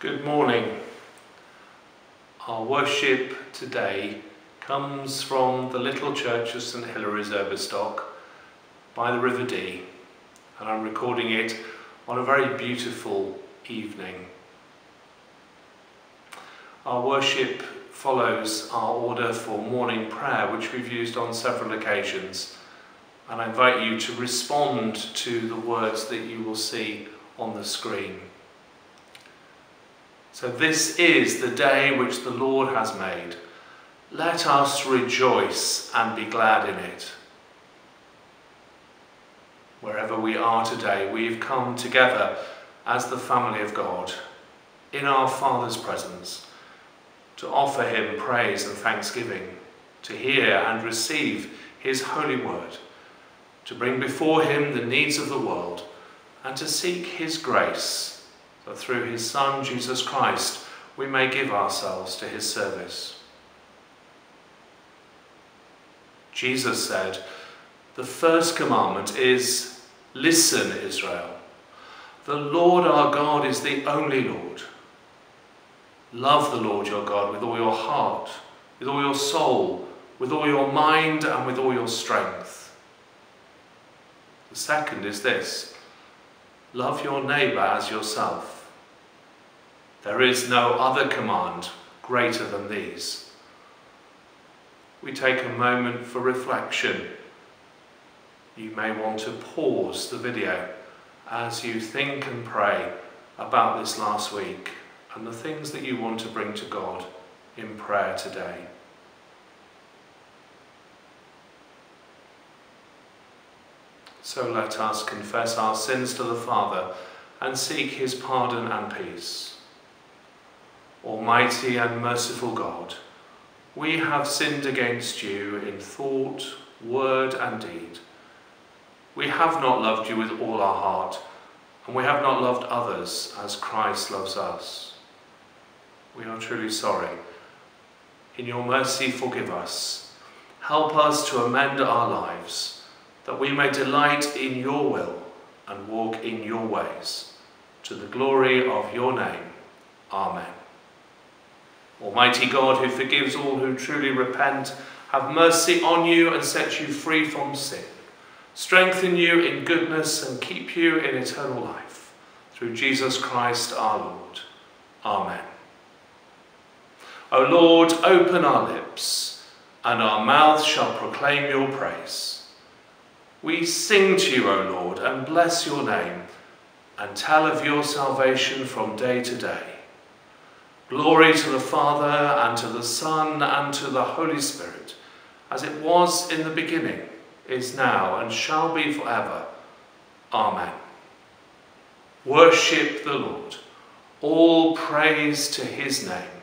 Good morning. Our worship today comes from the little church of St Hilary's Erbistock by the River Dee and I'm recording it on a very beautiful evening. Our worship follows our order for morning prayer which we've used on several occasions and I invite you to respond to the words that you will see on the screen. So this is the day which the Lord has made. Let us rejoice and be glad in it. Wherever we are today, we've come together as the family of God in our Father's presence to offer him praise and thanksgiving, to hear and receive his holy word, to bring before him the needs of the world, and to seek his grace that through his Son, Jesus Christ, we may give ourselves to his service. Jesus said, The first commandment is, Listen, Israel. The Lord our God is the only Lord. Love the Lord your God with all your heart, with all your soul, with all your mind, and with all your strength. The second is this love your neighbour as yourself. There is no other command greater than these. We take a moment for reflection. You may want to pause the video as you think and pray about this last week and the things that you want to bring to God in prayer today. So let us confess our sins to the Father and seek his pardon and peace. Almighty and merciful God, we have sinned against you in thought, word and deed. We have not loved you with all our heart, and we have not loved others as Christ loves us. We are truly sorry. In your mercy, forgive us. Help us to amend our lives, that we may delight in your will and walk in your ways. To the glory of your name. Amen. Almighty God, who forgives all who truly repent, have mercy on you and set you free from sin. Strengthen you in goodness and keep you in eternal life. Through Jesus Christ our Lord. Amen. O Lord, open our lips, and our mouths shall proclaim your praise. We sing to you, O Lord, and bless your name, and tell of your salvation from day to day. Glory to the Father, and to the Son, and to the Holy Spirit, as it was in the beginning, is now, and shall be forever. Amen. Worship the Lord. All praise to his name.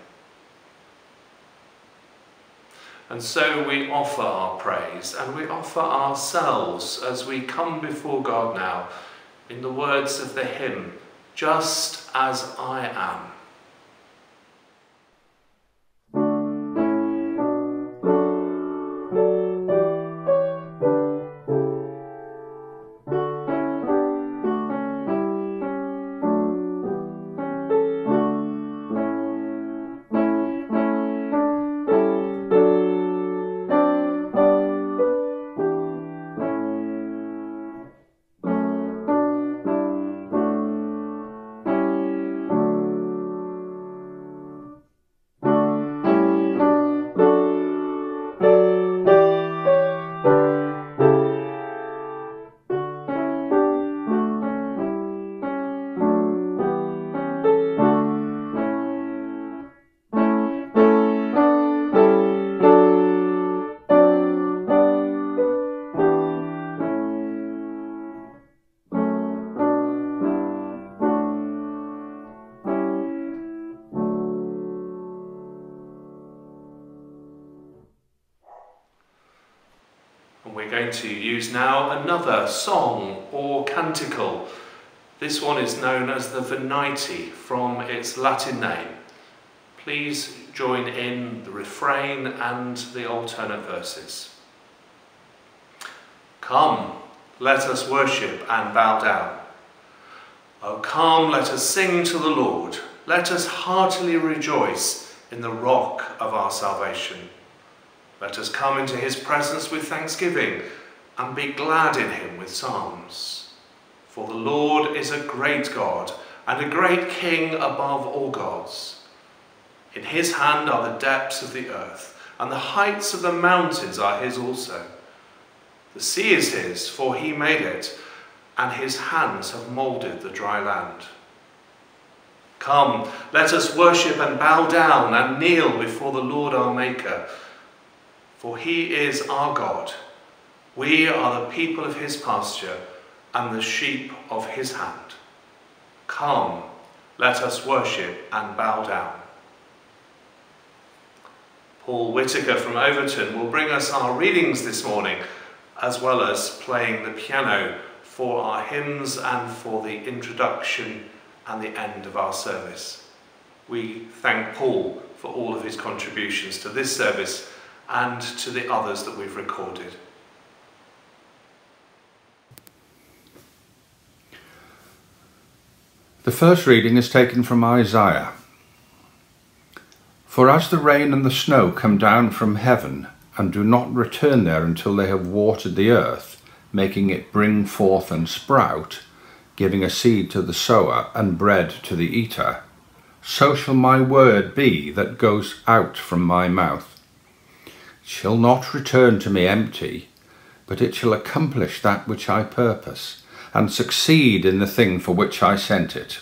And so we offer our praise and we offer ourselves as we come before God now in the words of the hymn, Just as I am. Use now another song or canticle. This one is known as the Venite from its Latin name. Please join in the refrain and the alternate verses. Come, let us worship and bow down. Oh, come, let us sing to the Lord. let us heartily rejoice in the rock of our salvation. Let us come into his presence with thanksgiving and be glad in him with psalms. For the Lord is a great God and a great King above all gods. In his hand are the depths of the earth, and the heights of the mountains are his also. The sea is his, for he made it, and his hands have moulded the dry land. Come, let us worship and bow down and kneel before the Lord our Maker, for he is our God. We are the people of his pasture and the sheep of his hand. Come, let us worship and bow down. Paul Whitaker from Overton will bring us our readings this morning, as well as playing the piano for our hymns and for the introduction and the end of our service. We thank Paul for all of his contributions to this service and to the others that we've recorded. The first reading is taken from Isaiah. For as the rain and the snow come down from heaven and do not return there until they have watered the earth, making it bring forth and sprout, giving a seed to the sower and bread to the eater, so shall my word be that goes out from my mouth. It shall not return to me empty, but it shall accomplish that which I purpose, and succeed in the thing for which I sent it.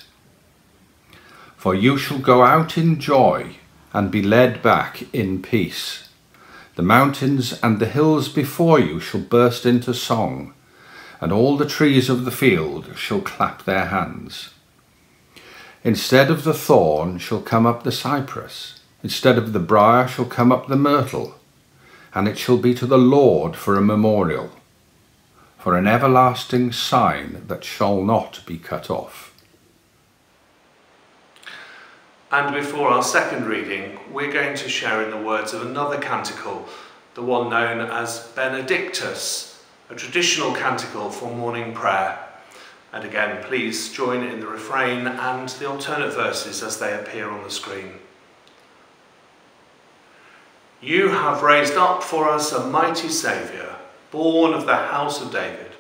For you shall go out in joy, and be led back in peace. The mountains and the hills before you shall burst into song, and all the trees of the field shall clap their hands. Instead of the thorn shall come up the cypress, instead of the brier shall come up the myrtle, and it shall be to the Lord for a memorial, for an everlasting sign that shall not be cut off. And before our second reading, we're going to share in the words of another canticle, the one known as Benedictus, a traditional canticle for morning prayer. And again, please join in the refrain and the alternate verses as they appear on the screen. You have raised up for us a mighty Saviour, born of the house of David.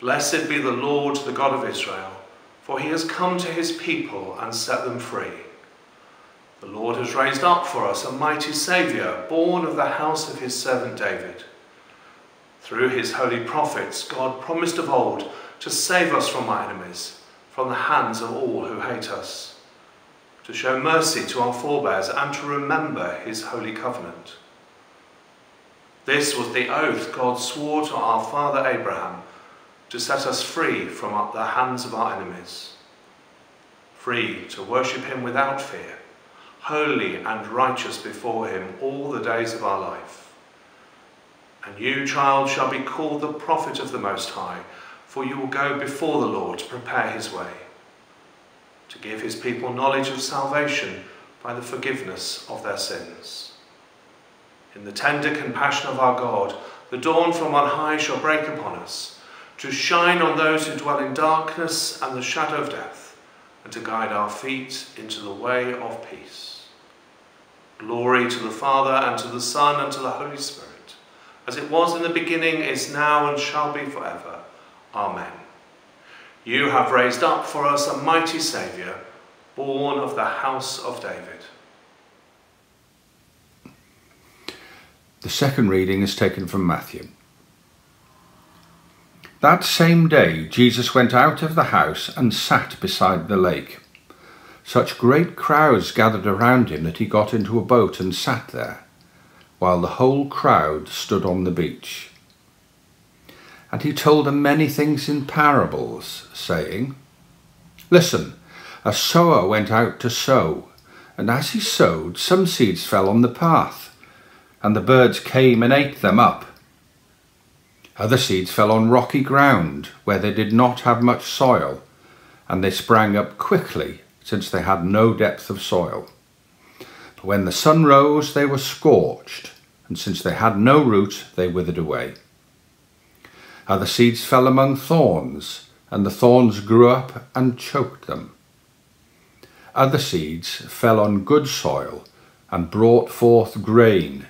Blessed be the Lord, the God of Israel for he has come to his people and set them free. The Lord has raised up for us a mighty Saviour, born of the house of his servant David. Through his holy prophets, God promised of old to save us from our enemies, from the hands of all who hate us, to show mercy to our forebears and to remember his holy covenant. This was the oath God swore to our father Abraham to set us free from the hands of our enemies, free to worship him without fear, holy and righteous before him all the days of our life. And you, child, shall be called the prophet of the Most High, for you will go before the Lord to prepare his way, to give his people knowledge of salvation by the forgiveness of their sins. In the tender compassion of our God, the dawn from on high shall break upon us, to shine on those who dwell in darkness and the shadow of death, and to guide our feet into the way of peace. Glory to the Father, and to the Son, and to the Holy Spirit, as it was in the beginning, is now, and shall be forever. Amen. You have raised up for us a mighty Saviour, born of the house of David. The second reading is taken from Matthew. That same day Jesus went out of the house and sat beside the lake. Such great crowds gathered around him that he got into a boat and sat there, while the whole crowd stood on the beach. And he told them many things in parables, saying, Listen, a sower went out to sow, and as he sowed, some seeds fell on the path, and the birds came and ate them up. Other seeds fell on rocky ground, where they did not have much soil, and they sprang up quickly, since they had no depth of soil. But when the sun rose, they were scorched, and since they had no root, they withered away. Other seeds fell among thorns, and the thorns grew up and choked them. Other seeds fell on good soil and brought forth grain,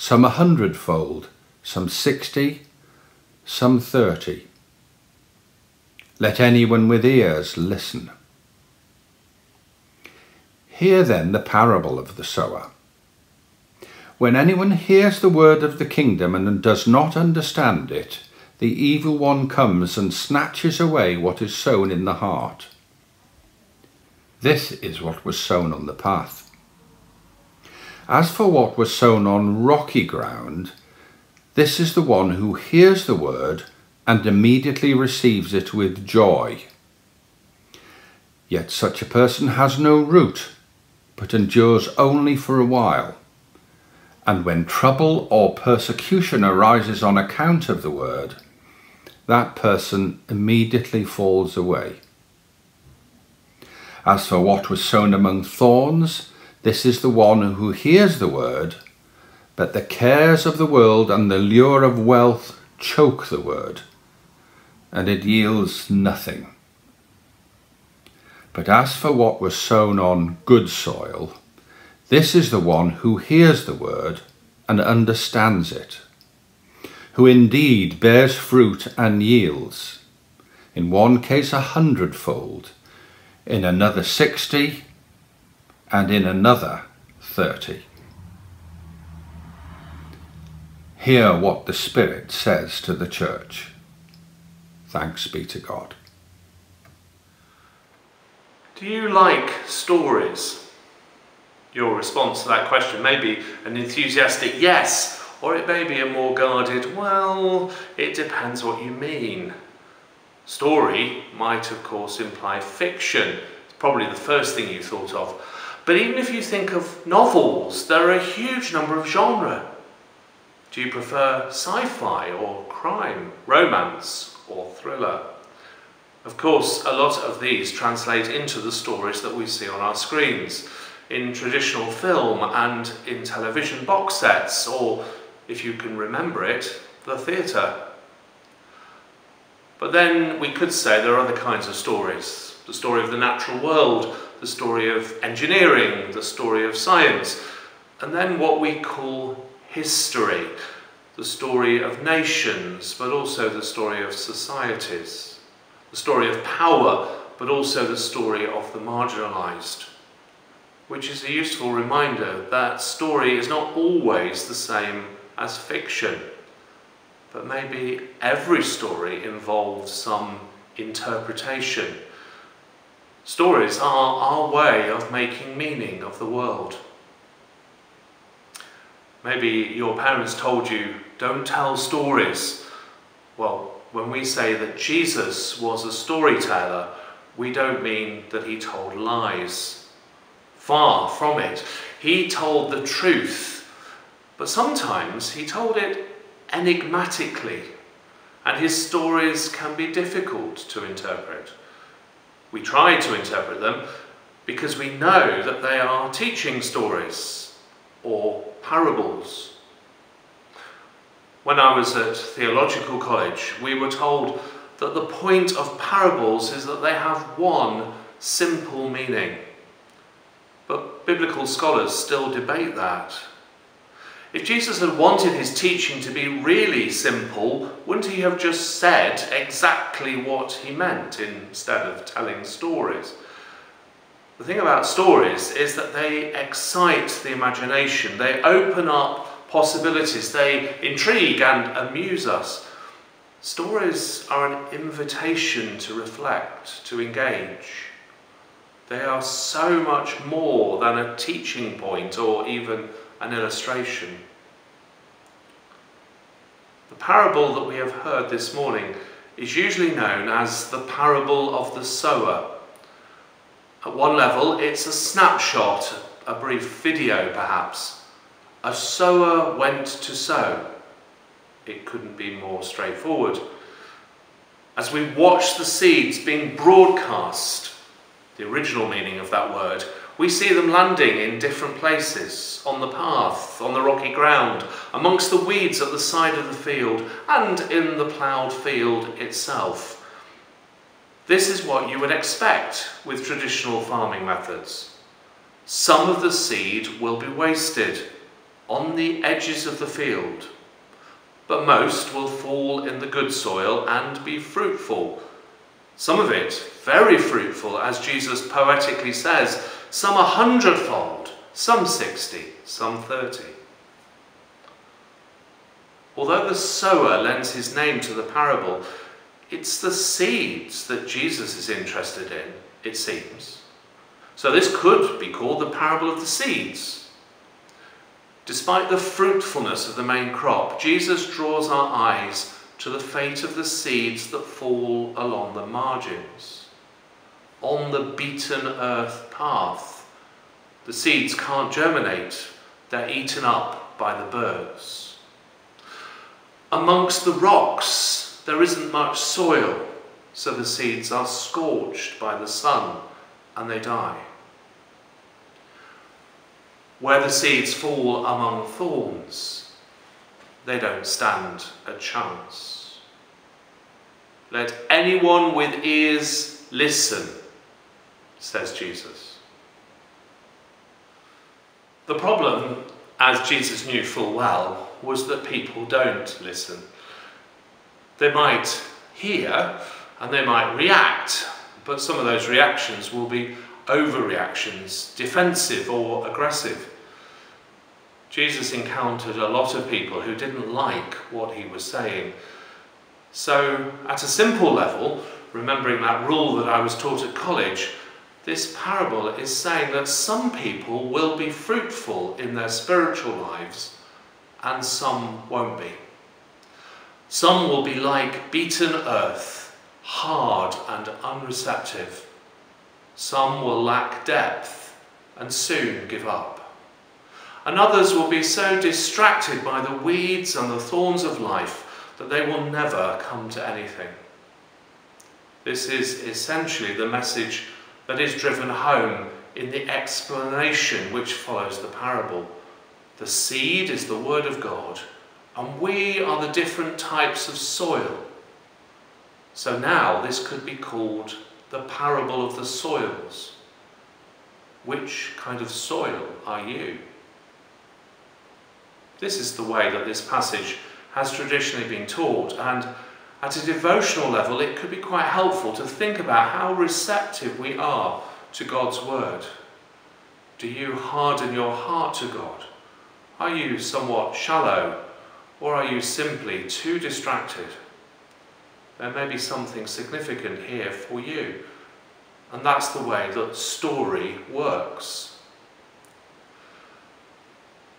some a hundredfold, some sixty, some thirty. Let anyone with ears listen. Hear then the parable of the sower. When anyone hears the word of the kingdom and does not understand it, the evil one comes and snatches away what is sown in the heart. This is what was sown on the path. As for what was sown on rocky ground, this is the one who hears the word and immediately receives it with joy. Yet such a person has no root, but endures only for a while. And when trouble or persecution arises on account of the word, that person immediately falls away. As for what was sown among thorns, this is the one who hears the word, but the cares of the world and the lure of wealth choke the word, and it yields nothing. But as for what was sown on good soil, this is the one who hears the word and understands it, who indeed bears fruit and yields, in one case a hundredfold, in another sixty, and in another thirty. Hear what the Spirit says to the church. Thanks be to God. Do you like stories? Your response to that question may be an enthusiastic yes, or it may be a more guarded, well, it depends what you mean. Story might, of course, imply fiction. It's probably the first thing you thought of. But even if you think of novels, there are a huge number of genres. Do you prefer sci-fi or crime, romance or thriller? Of course, a lot of these translate into the stories that we see on our screens in traditional film and in television box sets, or, if you can remember it, the theatre. But then we could say there are other kinds of stories. The story of the natural world, the story of engineering, the story of science, and then what we call history, the story of nations, but also the story of societies, the story of power, but also the story of the marginalised which is a useful reminder that story is not always the same as fiction. But maybe every story involves some interpretation. Stories are our way of making meaning of the world. Maybe your parents told you, don't tell stories. Well, when we say that Jesus was a storyteller, we don't mean that he told lies. Far from it. He told the truth, but sometimes he told it enigmatically, and his stories can be difficult to interpret. We try to interpret them because we know that they are teaching stories or parables. When I was at theological college, we were told that the point of parables is that they have one simple meaning. But biblical scholars still debate that. If Jesus had wanted his teaching to be really simple, wouldn't he have just said exactly what he meant instead of telling stories? The thing about stories is that they excite the imagination, they open up possibilities, they intrigue and amuse us. Stories are an invitation to reflect, to engage. They are so much more than a teaching point or even an illustration. The parable that we have heard this morning is usually known as the parable of the sower. At one level, it's a snapshot, a brief video perhaps. A sower went to sow. It couldn't be more straightforward. As we watch the seeds being broadcast the original meaning of that word, we see them landing in different places, on the path, on the rocky ground, amongst the weeds at the side of the field, and in the ploughed field itself. this is what you would expect with traditional farming methods. Some of the seed will be wasted on the edges of the field, but most will fall in the good soil and be fruitful. Some of it very fruitful, as Jesus poetically says, some a hundredfold, some sixty, some thirty. Although the sower lends his name to the parable, it's the seeds that Jesus is interested in, it seems. So this could be called the parable of the seeds. Despite the fruitfulness of the main crop, Jesus draws our eyes to the fate of the seeds that fall along the margins, on the beaten earth path. The seeds can't germinate, they're eaten up by the birds. Amongst the rocks, there isn't much soil, so the seeds are scorched by the sun and they die. Where the seeds fall among thorns, they don't stand a chance. Let anyone with ears listen, says Jesus. The problem, as Jesus knew full well, was that people don't listen. They might hear and they might react, but some of those reactions will be overreactions, defensive or aggressive. Jesus encountered a lot of people who didn't like what he was saying. So, at a simple level, remembering that rule that I was taught at college, this parable is saying that some people will be fruitful in their spiritual lives and some won't be. Some will be like beaten earth, hard and unreceptive. Some will lack depth and soon give up. And others will be so distracted by the weeds and the thorns of life that they will never come to anything. This is essentially the message that is driven home in the explanation which follows the parable. The seed is the word of God and we are the different types of soil. So now this could be called the parable of the soils. Which kind of soil are you? This is the way that this passage has traditionally been taught, and at a devotional level, it could be quite helpful to think about how receptive we are to God's word. Do you harden your heart to God? Are you somewhat shallow or are you simply too distracted? There may be something significant here for you. And that's the way that story works.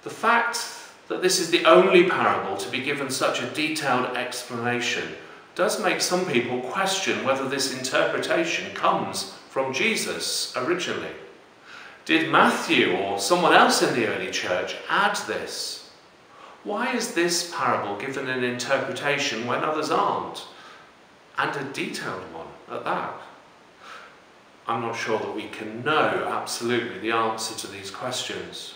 The fact that this is the only parable to be given such a detailed explanation does make some people question whether this interpretation comes from Jesus originally. Did Matthew or someone else in the early church add this? Why is this parable given an interpretation when others aren't? And a detailed one at that. I'm not sure that we can know absolutely the answer to these questions.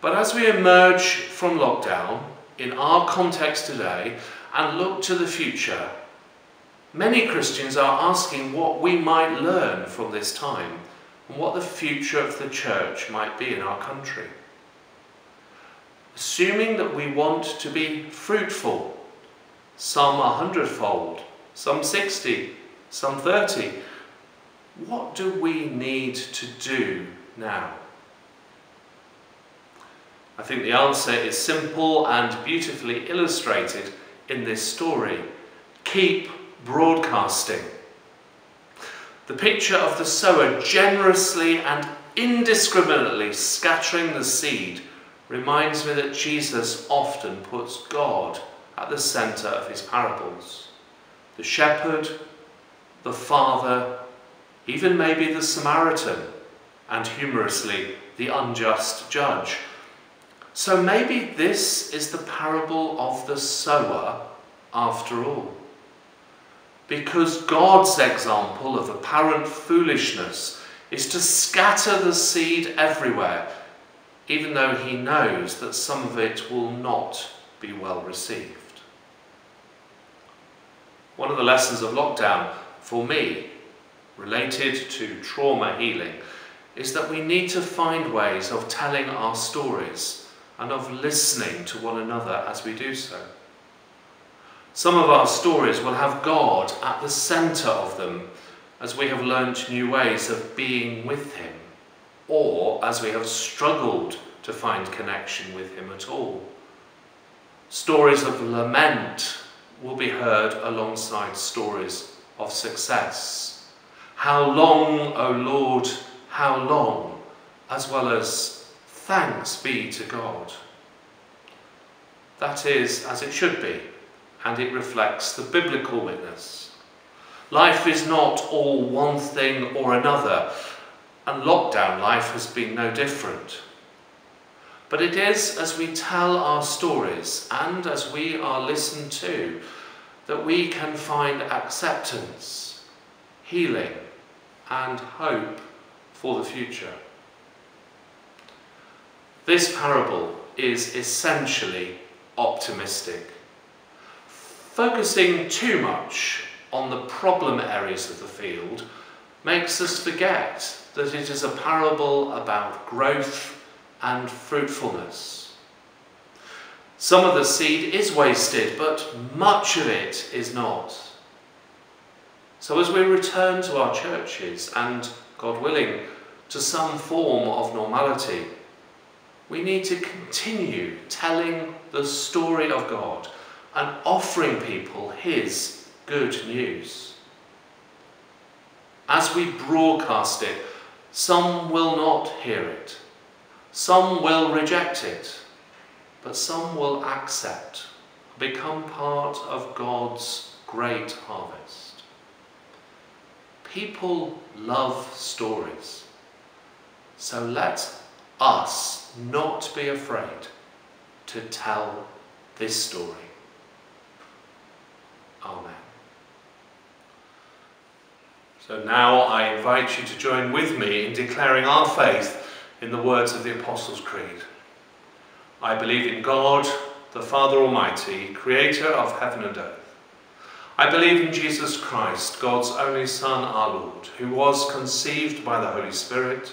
But as we emerge from lockdown in our context today and look to the future, many Christians are asking what we might learn from this time and what the future of the church might be in our country. Assuming that we want to be fruitful, some a hundredfold, some 60, some 30, what do we need to do now? I think the answer is simple and beautifully illustrated in this story. Keep broadcasting. The picture of the sower generously and indiscriminately scattering the seed reminds me that Jesus often puts God at the centre of his parables. The shepherd, the father, even maybe the Samaritan, and humorously, the unjust judge. So maybe this is the parable of the sower after all. Because God's example of apparent foolishness is to scatter the seed everywhere even though he knows that some of it will not be well received. One of the lessons of lockdown for me, related to trauma healing, is that we need to find ways of telling our stories and of listening to one another as we do so. Some of our stories will have God at the centre of them as we have learnt new ways of being with Him, or as we have struggled to find connection with Him at all. Stories of lament will be heard alongside stories of success. How long, O Lord, how long, as well as thanks be to God. That is as it should be, and it reflects the biblical witness. Life is not all one thing or another, and lockdown life has been no different. But it is as we tell our stories and as we are listened to that we can find acceptance, healing, and hope for the future. This parable is essentially optimistic. Focusing too much on the problem areas of the field makes us forget that it is a parable about growth and fruitfulness. Some of the seed is wasted, but much of it is not. So, as we return to our churches and, God willing, to some form of normality, we need to continue telling the story of God and offering people His good news. As we broadcast it, some will not hear it. Some will reject it, but some will accept, become part of God's great harvest. People love stories, so let us not be afraid to tell this story. Amen. So now I invite you to join with me in declaring our faith in the words of the Apostles' Creed. I believe in God, the Father Almighty, creator of heaven and earth. I believe in Jesus Christ, God's only Son, our Lord, who was conceived by the Holy Spirit,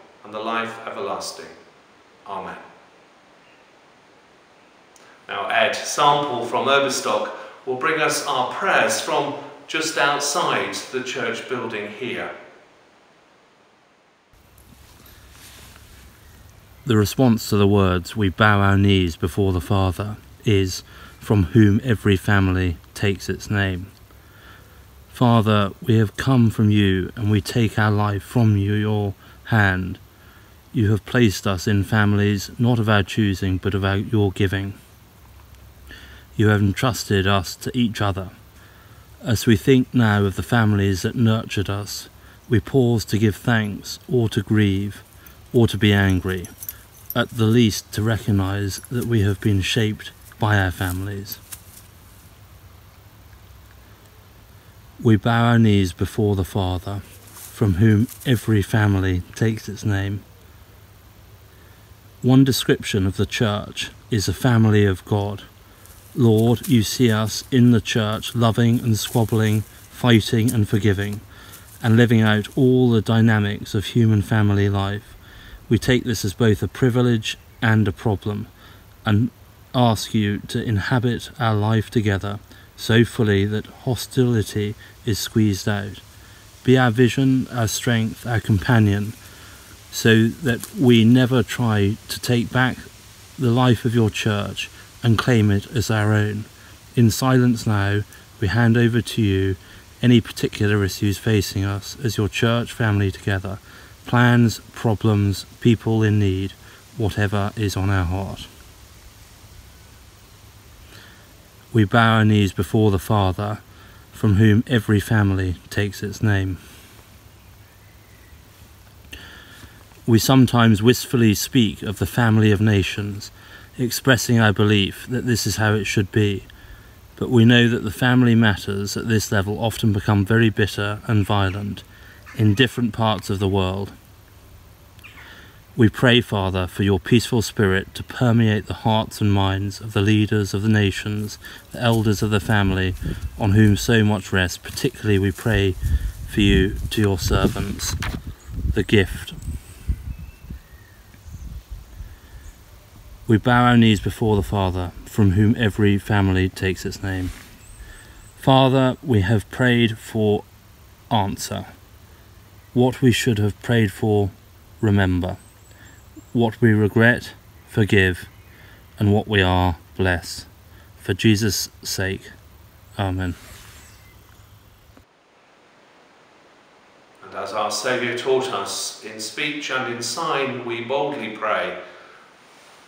and the life everlasting. Amen. Now Ed Sample from Erbistock will bring us our prayers from just outside the church building here. The response to the words, We bow our knees before the Father, is, From whom every family takes its name. Father, we have come from you, and we take our life from you, your hand. You have placed us in families not of our choosing, but of our, your giving. You have entrusted us to each other. As we think now of the families that nurtured us, we pause to give thanks, or to grieve, or to be angry at the least to recognize that we have been shaped by our families. We bow our knees before the Father, from whom every family takes its name. One description of the Church is a family of God. Lord, you see us in the Church loving and squabbling, fighting and forgiving, and living out all the dynamics of human family life we take this as both a privilege and a problem and ask you to inhabit our life together so fully that hostility is squeezed out. Be our vision, our strength, our companion, so that we never try to take back the life of your church and claim it as our own. In silence now, we hand over to you any particular issues facing us as your church family together plans, problems, people in need, whatever is on our heart. We bow our knees before the Father, from whom every family takes its name. We sometimes wistfully speak of the family of nations, expressing our belief that this is how it should be, but we know that the family matters at this level often become very bitter and violent in different parts of the world. We pray, Father, for your peaceful spirit to permeate the hearts and minds of the leaders of the nations, the elders of the family, on whom so much rests. Particularly, we pray for you to your servants, the gift. We bow our knees before the Father, from whom every family takes its name. Father, we have prayed for answer. What we should have prayed for, remember. What we regret, forgive. And what we are, bless. For Jesus' sake. Amen. And as our Saviour taught us, in speech and in sign we boldly pray,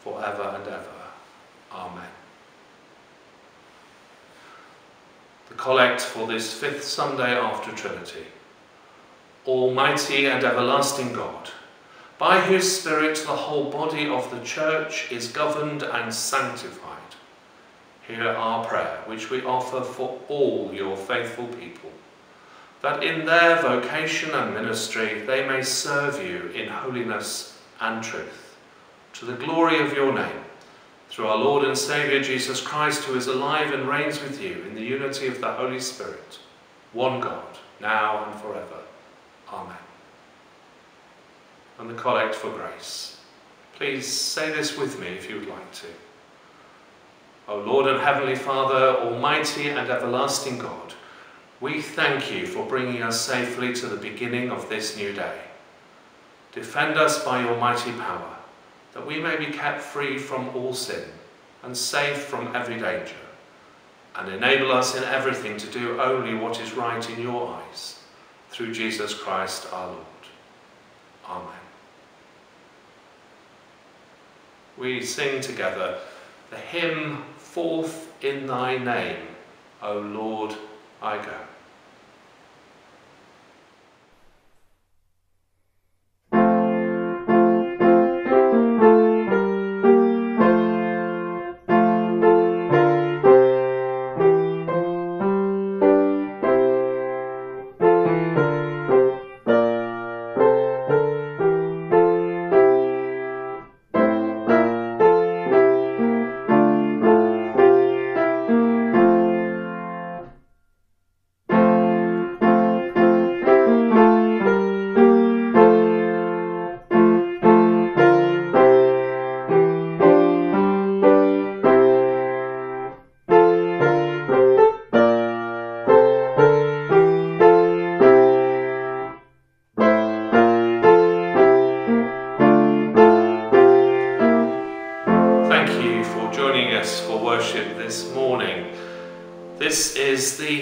forever and ever. Amen. The collect for this fifth Sunday after Trinity. Almighty and everlasting God, by whose Spirit the whole body of the Church is governed and sanctified. Hear our prayer, which we offer for all your faithful people, that in their vocation and ministry they may serve you in holiness and truth, to the glory of your name through our Lord and Saviour Jesus Christ, who is alive and reigns with you in the unity of the Holy Spirit, one God, now and forever. Amen. And the collect for grace. Please say this with me if you would like to. O Lord and Heavenly Father, Almighty and everlasting God, we thank you for bringing us safely to the beginning of this new day. Defend us by your mighty power that we may be kept free from all sin and safe from every danger, and enable us in everything to do only what is right in your eyes, through Jesus Christ our Lord. Amen. We sing together the hymn, Forth in thy name, O Lord, I go.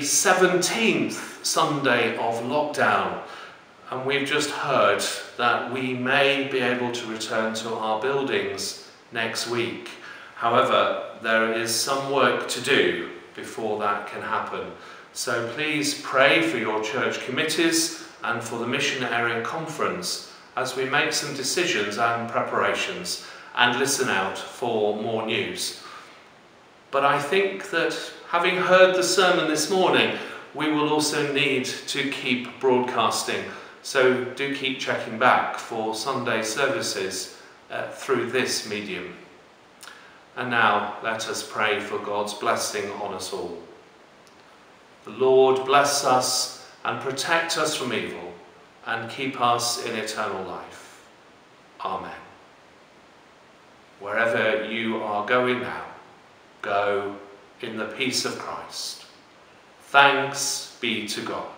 17th Sunday of lockdown, and we've just heard that we may be able to return to our buildings next week. However, there is some work to do before that can happen. So please pray for your church committees and for the Mission Area Conference as we make some decisions and preparations and listen out for more news. But I think that having heard the sermon this morning, we will also need to keep broadcasting. So do keep checking back for Sunday services uh, through this medium. And now let us pray for God's blessing on us all. The Lord bless us and protect us from evil and keep us in eternal life. Amen. Wherever you are going now, go in the peace of Christ. Thanks be to God.